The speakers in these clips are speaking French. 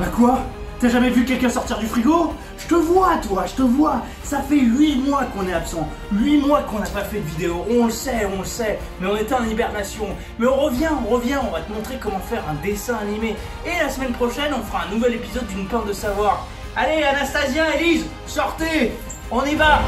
Bah quoi? T'as jamais vu quelqu'un sortir du frigo? Je te vois, toi, je te vois. Ça fait 8 mois qu'on est absent. 8 mois qu'on n'a pas fait de vidéo. On le sait, on le sait. Mais on était en hibernation. Mais on revient, on revient. On va te montrer comment faire un dessin animé. Et la semaine prochaine, on fera un nouvel épisode d'une peur de savoir. Allez, Anastasia, Elise, sortez On y va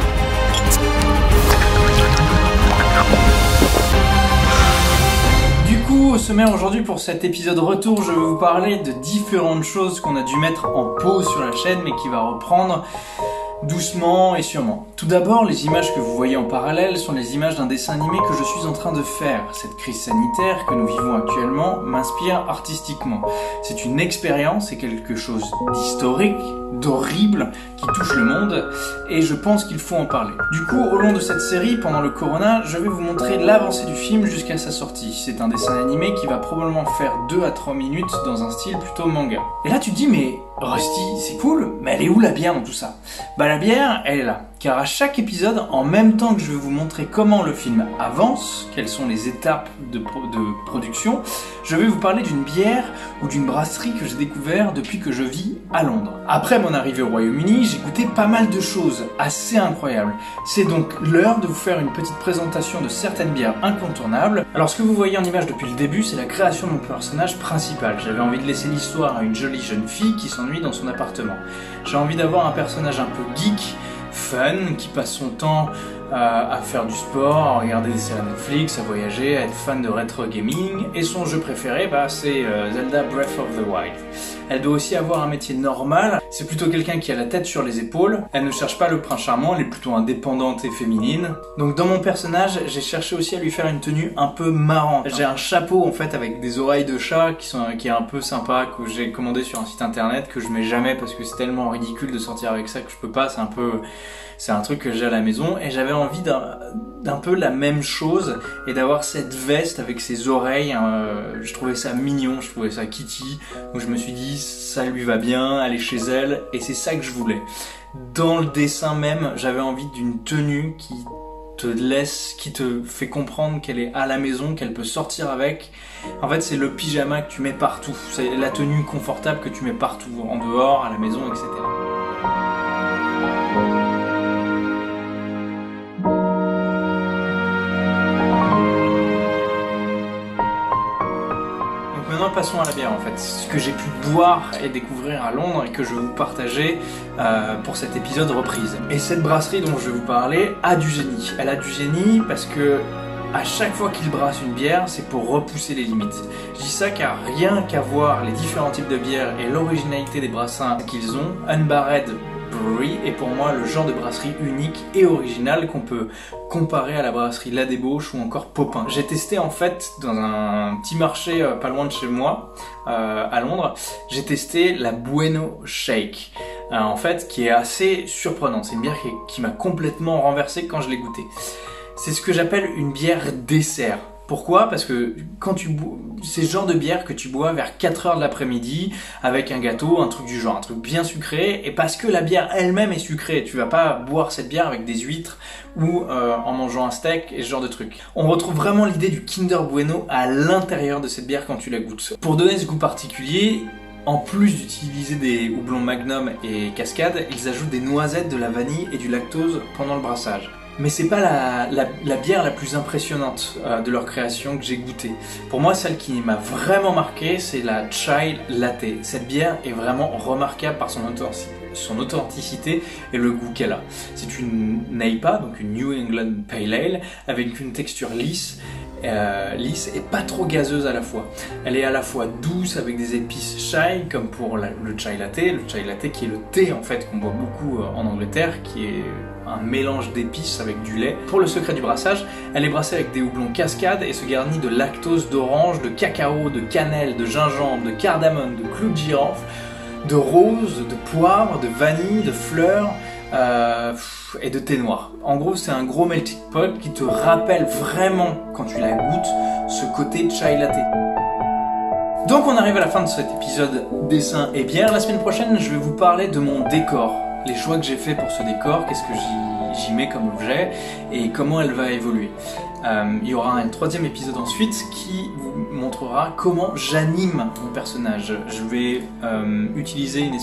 aujourd'hui pour cet épisode retour, je vais vous parler de différentes choses qu'on a dû mettre en pause sur la chaîne mais qui va reprendre doucement et sûrement. Tout d'abord, les images que vous voyez en parallèle sont les images d'un dessin animé que je suis en train de faire. Cette crise sanitaire que nous vivons actuellement m'inspire artistiquement. C'est une expérience et quelque chose d'historique, d'horrible, qui touche le monde, et je pense qu'il faut en parler. Du coup, au long de cette série, pendant le Corona, je vais vous montrer l'avancée du film jusqu'à sa sortie. C'est un dessin animé qui va probablement faire 2 à 3 minutes dans un style plutôt manga. Et là tu te dis mais Rusty, c'est cool, mais elle est où la bière dans tout ça? Bah la bière, elle est là. Car à chaque épisode, en même temps que je vais vous montrer comment le film avance, quelles sont les étapes de, production, je vais vous parler d'une bière ou d'une brasserie que j'ai découvert depuis que je vis à Londres. Après mon arrivée au Royaume-Uni, j'ai goûté pas mal de choses assez incroyables. C'est donc l'heure de vous faire une petite présentation de certaines bières incontournables. Alors ce que vous voyez en image depuis le début, c'est la création de mon personnage principal. J'avais envie de laisser l'histoire à une jolie jeune fille qui s'ennuie dans son appartement. J'ai envie d'avoir un personnage un peu geek, fun, qui passe son temps à faire du sport, à regarder des séries Netflix, à voyager, à être fan de rétro gaming. Et son jeu préféré, bah, c'est euh, Zelda Breath of the Wild. Elle doit aussi avoir un métier normal. C'est plutôt quelqu'un qui a la tête sur les épaules. Elle ne cherche pas le prince charmant, elle est plutôt indépendante et féminine. Donc dans mon personnage, j'ai cherché aussi à lui faire une tenue un peu marrante. J'ai un chapeau en fait avec des oreilles de chat qui est un peu sympa que j'ai commandé sur un site internet que je mets jamais parce que c'est tellement ridicule de sortir avec ça que je peux pas. C'est un peu c'est un truc que j'ai à la maison et j'avais envie d'un peu la même chose et d'avoir cette veste avec ses oreilles. Euh, je trouvais ça mignon, je trouvais ça kitty. Donc je me suis dit ça lui va bien, aller chez elle et c'est ça que je voulais. Dans le dessin même, j'avais envie d'une tenue qui te laisse, qui te fait comprendre qu'elle est à la maison, qu'elle peut sortir avec. En fait, c'est le pyjama que tu mets partout. C'est la tenue confortable que tu mets partout, en dehors, à la maison, etc. à la bière en fait. Ce que j'ai pu boire et découvrir à Londres et que je vais vous partager euh, pour cet épisode reprise. Et cette brasserie dont je vais vous parler a du génie. Elle a du génie parce que à chaque fois qu'ils brassent une bière, c'est pour repousser les limites. Je dis ça car rien qu'à voir les différents types de bières et l'originalité des brassins qu'ils ont, Unbarred Brewery est pour moi le genre de brasserie unique et original qu'on peut comparer à la brasserie La Débauche ou encore Popin. J'ai testé en fait dans un petit marché euh, pas loin de chez moi, euh, à Londres, j'ai testé la Bueno Shake. Euh, en fait, qui est assez surprenante. C'est une bière qui, qui m'a complètement renversé quand je l'ai goûtée. C'est ce que j'appelle une bière dessert. Pourquoi? Parce que quand tu c'est ce genre de bière que tu bois vers 4 heures de l'après-midi avec un gâteau, un truc du genre, un truc bien sucré, et parce que la bière elle-même est sucrée, tu vas pas boire cette bière avec des huîtres ou euh, en mangeant un steak et ce genre de truc. On retrouve vraiment l'idée du Kinder Bueno à l'intérieur de cette bière quand tu la goûtes. Pour donner ce goût particulier, en plus d'utiliser des houblons Magnum et Cascade, ils ajoutent des noisettes, de la vanille et du lactose pendant le brassage. Mais c'est pas la, bière la plus impressionnante euh, de leur création que j'ai goûtée. Pour moi, celle qui m'a vraiment marqué, c'est la Chai Latte. Cette bière est vraiment remarquable par son, son authenticité et le goût qu'elle a. C'est une NEIPA, donc une New England Pale Ale, avec une texture lisse euh, lisse et pas trop gazeuse à la fois. Elle est à la fois douce avec des épices chai comme pour le chai latte, le chai latte qui est le thé en fait qu'on boit beaucoup euh, en Angleterre, qui est un mélange d'épices avec du lait. Pour le secret du brassage, elle est brassée avec des houblons cascade et se garnit de lactose, d'orange, de cacao, de cannelle, de gingembre, de cardamome, de clou de girofle, de rose, de poivre, de vanille, de fleurs, euh, et de thé noir. En gros, c'est un gros melting pot qui te rappelle vraiment, quand tu la goûtes, ce côté chai latte. Donc on arrive à la fin de cet épisode dessin et bière. La semaine prochaine, je vais vous parler de mon décor. les choix que j'ai fait pour ce décor, qu'est-ce que j'y mets comme objet et comment elle va évoluer. Euh, il y aura un troisième épisode ensuite qui vous montrera comment j'anime mon personnage. Je vais euh, utiliser une,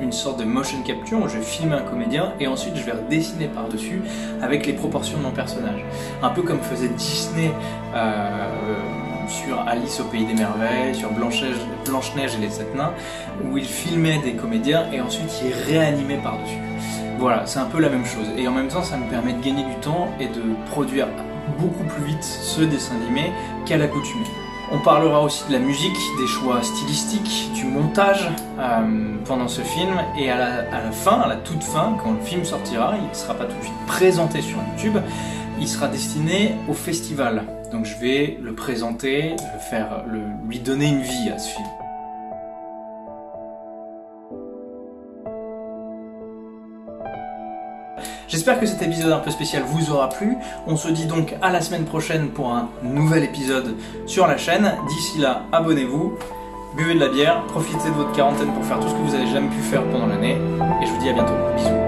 une sorte de motion capture où je vais filmer un comédien et ensuite je vais redessiner par-dessus avec les proportions de mon personnage. Un peu comme faisait Disney sur Alice au Pays des Merveilles, sur Blanche-Neige et les Sept Nains, où il filmait des comédiens et ensuite il réanimait par-dessus. Voilà, c'est un peu la même chose. Et en même temps, ça me permet de gagner du temps et de produire beaucoup plus vite ce dessin animé qu'à l'accoutumée. On parlera aussi de la musique, des choix stylistiques, du montage euh, pendant ce film et à la, fin, à la toute fin, quand le film sortira, il ne sera pas tout de suite présenté sur YouTube, il sera destiné au festival. Donc je vais le présenter, faire, lui donner une vie à ce film. J'espère que cet épisode un peu spécial vous aura plu. On se dit donc à la semaine prochaine pour un nouvel épisode sur la chaîne. D'ici là, abonnez-vous, buvez de la bière, profitez de votre quarantaine pour faire tout ce que vous n'avez jamais pu faire pendant l'année. Et je vous dis à bientôt. Bisous,